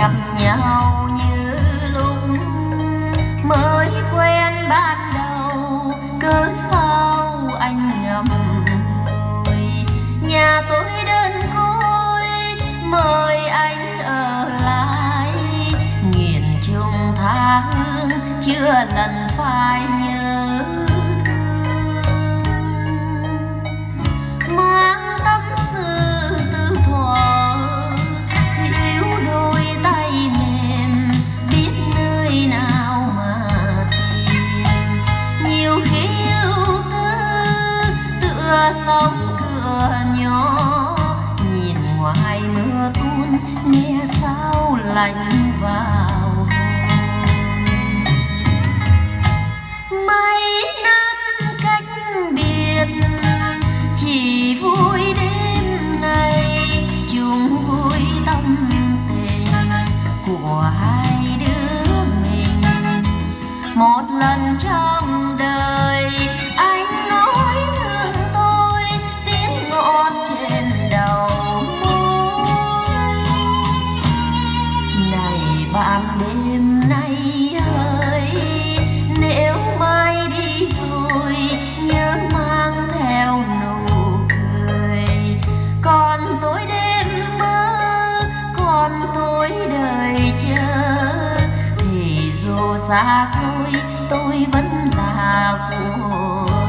gặp nhau như lúc mới quen ban đầu. Cớ sao anh ngậm ngùi, nhà tôi đơn côi, mời anh ở lại. Nghiền chung tha hương, chưa lần phai nhớ. Sóng cửa nhỏ. Nhìn ngoài mưa tuôn, nghe sao lạnh vào mấy năm cách biệt, chỉ vui đêm nay. Chung vui tâm tình của hai đứa mình. Một lần trong xa xôi tôi vẫn là của